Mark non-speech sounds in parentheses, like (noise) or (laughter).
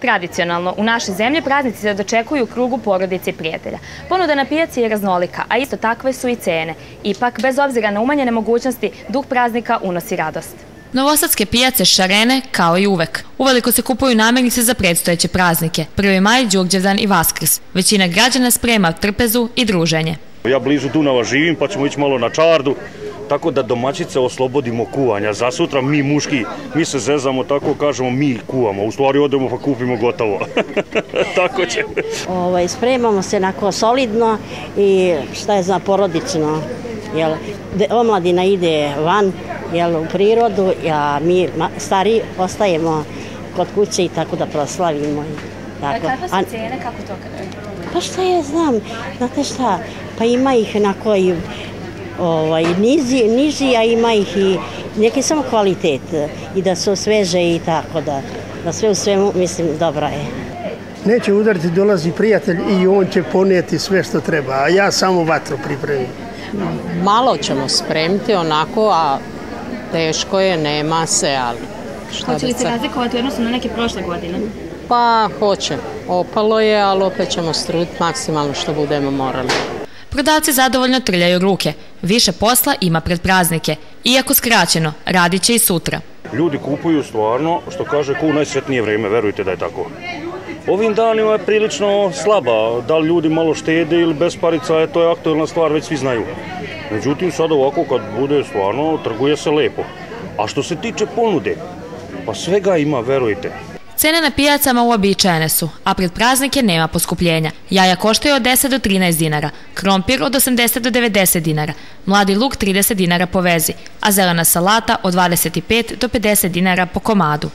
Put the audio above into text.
Tradicionalno, u našoj zemlji praznici se dočekuju u krugu porodice i prijatelja. Ponuda na pijaci je raznolika, a isto takve su i cene. Ipak, bez obzira na umanjene mogućnosti, duh praznika unosi radost. Novosadske pijace šarene kao i uvek. Uveliko se kupuju namirnice za predstojeće praznike, 1. maj, Đurđevdan i Vaskrs. Većina građana sprema trpezu i druženje. Ja blizu Dunava živim pa ćemo ići malo na čardu, tako da domaćice oslobodimo kuvanja. Za sutra mi muški, mi se zezamo, tako kažemo mi kuvamo. U stvari odemo pa kupimo gotovo. (laughs) tako će. Ovaj, spremamo se nako solidno i šta je za porodično. Jel, omladina ide van jel, u prirodu, a mi stari ostajemo kod kuće i tako da proslavimo. Tako. A kakve su cene, kako to Pa šta ja znam, znate šta, pa ima ih na koji ovaj, niži, niži, a ima ih i neki samo kvalitet i da su sveže i tako da, da sve u svemu, mislim, dobro je. Neće udariti, dolazi prijatelj i on će ponijeti sve što treba, a ja samo vatru pripremim. Malo ćemo spremiti onako, a teško je, nema se, ali šta Hoće li se razlikovati u odnosu na neke prošle godine? Pa hoće. Opalo je, ali opet ćemo struditi maksimalno što budemo morali. Prodavci zadovoljno trljaju ruke. Više posla ima pred praznike. Iako skraćeno, radit će i sutra. Ljudi kupuju stvarno, što kaže, ku najsvetnije vreme, verujte da je tako. Ovim danima je prilično slaba, da li ljudi malo štede ili bez parica, to je aktualna stvar, već svi znaju. Međutim, sad ovako kad bude stvarno, trguje se lepo. A što se tiče ponude, pa svega ima, verujte. Cene na pijacama uobičajene su, a pred praznike nema poskupljenja. Jaja koštaju od 10 do 13 dinara, krompir od 80 do 90 dinara, mladi luk 30 dinara po vezi, a zelena salata od 25 do 50 dinara po komadu.